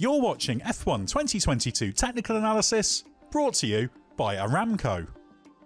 You're watching F1 2022 Technical Analysis, brought to you by Aramco.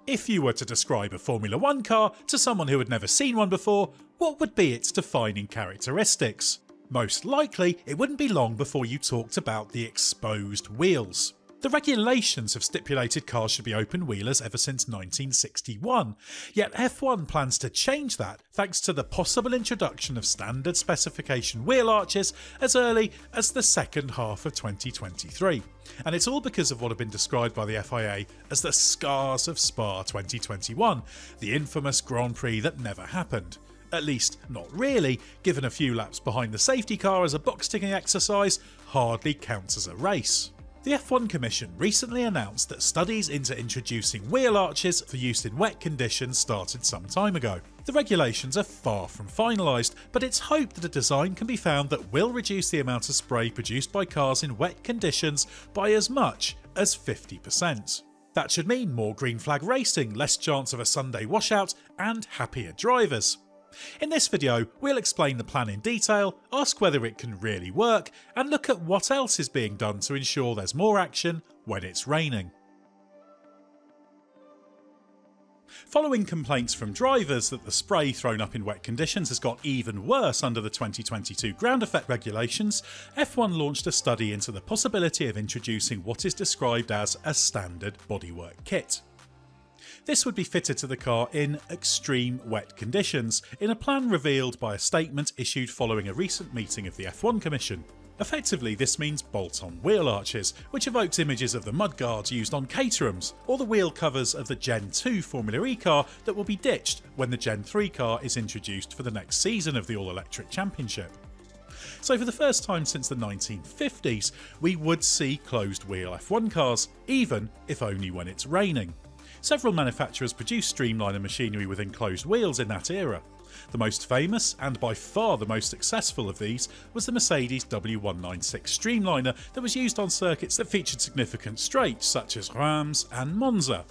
If you were to describe a Formula One car to someone who had never seen one before, what would be its defining characteristics? Most likely, it wouldn't be long before you talked about the exposed wheels. The regulations have stipulated cars should be open wheelers ever since 1961, yet F1 plans to change that thanks to the possible introduction of standard specification wheel arches as early as the second half of 2023. And it's all because of what have been described by the FIA as the scars of Spa 2021, the infamous Grand Prix that never happened. At least, not really, given a few laps behind the safety car as a box ticking exercise hardly counts as a race. The F1 Commission recently announced that studies into introducing wheel arches for use in wet conditions started some time ago. The regulations are far from finalised, but it's hoped that a design can be found that will reduce the amount of spray produced by cars in wet conditions by as much as 50%. That should mean more green flag racing, less chance of a Sunday washout, and happier drivers. In this video, we'll explain the plan in detail, ask whether it can really work, and look at what else is being done to ensure there's more action when it's raining. Following complaints from drivers that the spray thrown up in wet conditions has got even worse under the 2022 ground effect regulations, F1 launched a study into the possibility of introducing what is described as a standard bodywork kit. This would be fitted to the car in extreme wet conditions, in a plan revealed by a statement issued following a recent meeting of the F1 Commission. Effectively, this means bolt on wheel arches, which evokes images of the mudguards used on Caterhams, or the wheel covers of the Gen 2 Formula E car that will be ditched when the Gen 3 car is introduced for the next season of the All Electric Championship. So, for the first time since the 1950s, we would see closed wheel F1 cars, even if only when it's raining. Several manufacturers produced streamliner machinery with enclosed wheels in that era. The most famous, and by far the most successful of these, was the Mercedes W196 Streamliner that was used on circuits that featured significant straights such as Reims and Monza.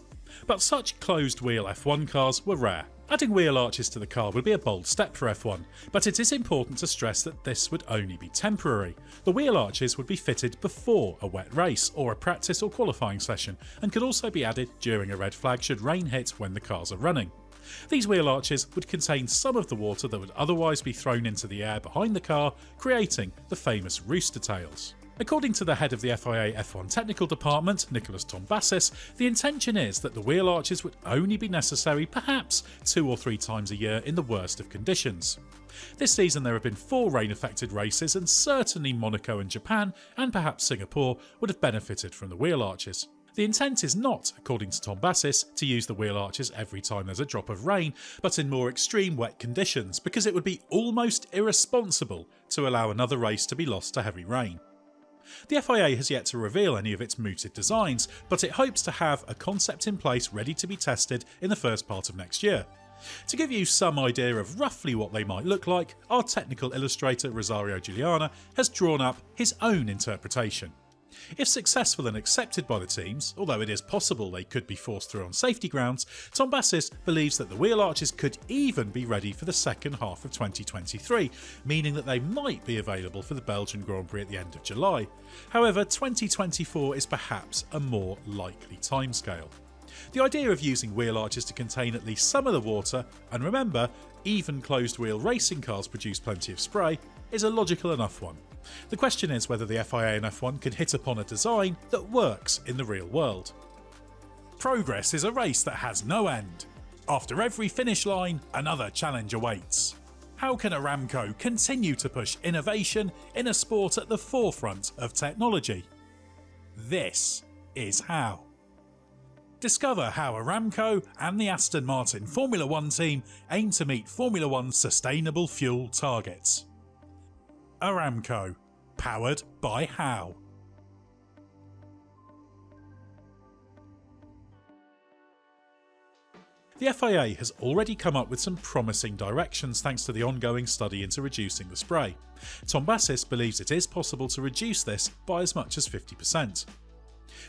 But such closed wheel F1 cars were rare. Adding wheel arches to the car would be a bold step for F1, but it is important to stress that this would only be temporary. The wheel arches would be fitted before a wet race or a practice or qualifying session, and could also be added during a red flag should rain hit when the cars are running. These wheel arches would contain some of the water that would otherwise be thrown into the air behind the car, creating the famous rooster tails. According to the head of the FIA F1 technical department, Nikolas Tombazis, the intention is that the wheel arches would only be necessary perhaps two or three times a year in the worst of conditions. This season there have been four rain affected races, and certainly Monaco and Japan, and perhaps Singapore, would have benefited from the wheel arches. The intent is not, according to Tombazis, to use the wheel arches every time there's a drop of rain, but in more extreme wet conditions, because it would be almost irresponsible to allow another race to be lost to heavy rain. The FIA has yet to reveal any of its mooted designs, but it hopes to have a concept in place ready to be tested in the first part of next year. To give you some idea of roughly what they might look like, our technical illustrator Rosario Giuliana has drawn up his own interpretation. If successful and accepted by the teams, although it is possible they could be forced through on safety grounds, Tombazis believes that the wheel arches could even be ready for the second half of 2023, meaning that they might be available for the Belgian Grand Prix at the end of July. However, 2024 is perhaps a more likely timescale. The idea of using wheel arches to contain at least some of the water, and remember, even closed wheel racing cars produce plenty of spray, is a logical enough one. The question is whether the FIA and F1 can hit upon a design that works in the real world. Progress is a race that has no end. After every finish line, another challenge awaits. How can Aramco continue to push innovation in a sport at the forefront of technology? This is how. Discover how Aramco and the Aston Martin Formula One team aim to meet Formula One's sustainable fuel targets. Aramco, powered by How. The FIA has already come up with some promising directions thanks to the ongoing study into reducing the spray. Tombazis believes it is possible to reduce this by as much as 50%.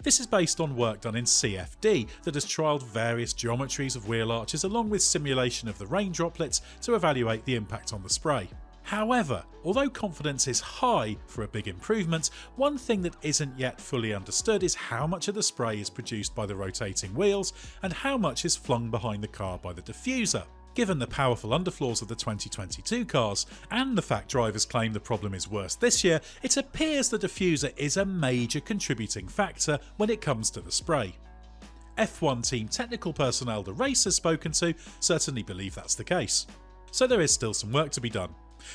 This is based on work done in CFD that has trialled various geometries of wheel arches along with simulation of the rain droplets to evaluate the impact on the spray. However, although confidence is high for a big improvement, one thing that isn't yet fully understood is how much of the spray is produced by the rotating wheels and how much is flung behind the car by the diffuser. Given the powerful underfloors of the 2022 cars, and the fact drivers claim the problem is worse this year, it appears the diffuser is a major contributing factor when it comes to the spray. F1 team technical personnel the race has spoken to certainly believe that's the case. So there is still some work to be done.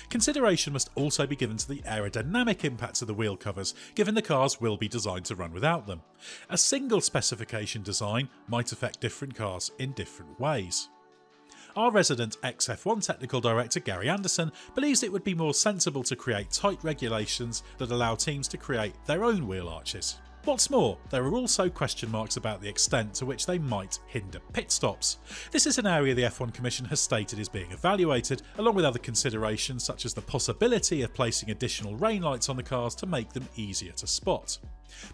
Consideration must also be given to the aerodynamic impacts of the wheel covers, given the cars will be designed to run without them. A single specification design might affect different cars in different ways. Our resident ex-F1 technical director Gary Anderson believes it would be more sensible to create tight regulations that allow teams to create their own wheel arches. What's more, there are also question marks about the extent to which they might hinder pit stops. This is an area the F1 Commission has stated is being evaluated, along with other considerations such as the possibility of placing additional rain lights on the cars to make them easier to spot.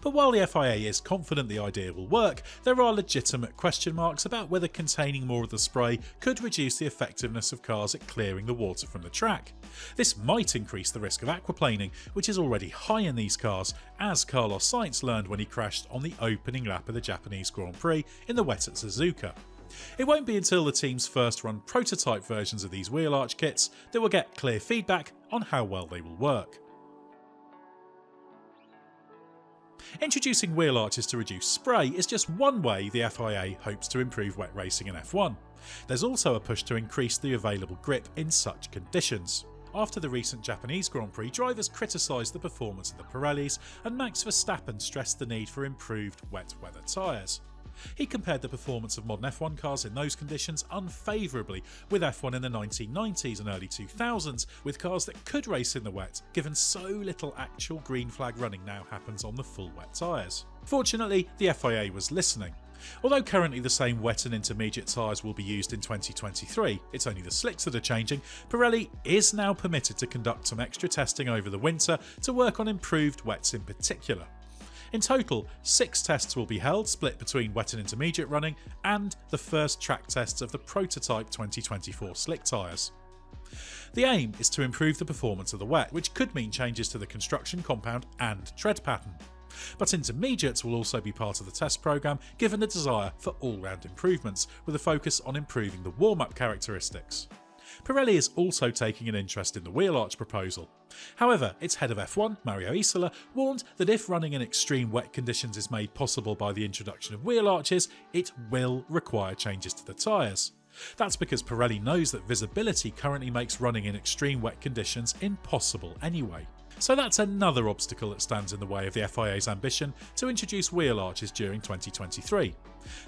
But while the FIA is confident the idea will work, there are legitimate question marks about whether containing more of the spray could reduce the effectiveness of cars at clearing the water from the track. This might increase the risk of aquaplaning, which is already high in these cars, as Carlos Sainz learned when he crashed on the opening lap of the Japanese Grand Prix in the wet at Suzuka. It won't be until the teams first run prototype versions of these wheel arch kits that we'll get clear feedback on how well they will work. Introducing wheel arches to reduce spray is just one way the FIA hopes to improve wet racing in F1. There's also a push to increase the available grip in such conditions. After the recent Japanese Grand Prix, drivers criticised the performance of the Pirellis, and Max Verstappen stressed the need for improved wet weather tyres. He compared the performance of modern F1 cars in those conditions unfavourably with F1 in the 1990s and early 2000s, with cars that could race in the wet, given so little actual green flag running now happens on the full wet tyres. Fortunately, the FIA was listening. Although currently the same wet and intermediate tyres will be used in 2023, it's only the slicks that are changing, Pirelli is now permitted to conduct some extra testing over the winter to work on improved wets in particular. In total, six tests will be held, split between wet and intermediate running, and the first track tests of the prototype 2024 slick tyres. The aim is to improve the performance of the wet, which could mean changes to the construction compound and tread pattern. But intermediates will also be part of the test programme given the desire for all round improvements, with a focus on improving the warm up characteristics. Pirelli is also taking an interest in the wheel arch proposal. However, its head of F1, Mario Isola, warned that if running in extreme wet conditions is made possible by the introduction of wheel arches, it will require changes to the tyres. That's because Pirelli knows that visibility currently makes running in extreme wet conditions impossible anyway. So that's another obstacle that stands in the way of the FIA's ambition to introduce wheel arches during 2023.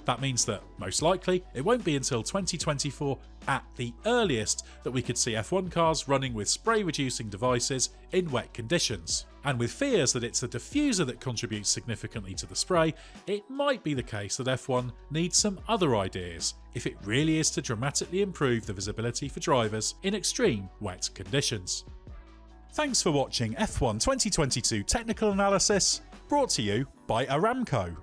That means that, most likely, it won't be until 2024 at the earliest that we could see F1 cars running with spray reducing devices in wet conditions. And with fears that it's the diffuser that contributes significantly to the spray, it might be the case that F1 needs some other ideas if it really is to dramatically improve the visibility for drivers in extreme wet conditions. Thanks for watching F1 2022 Technical Analysis, brought to you by Aramco.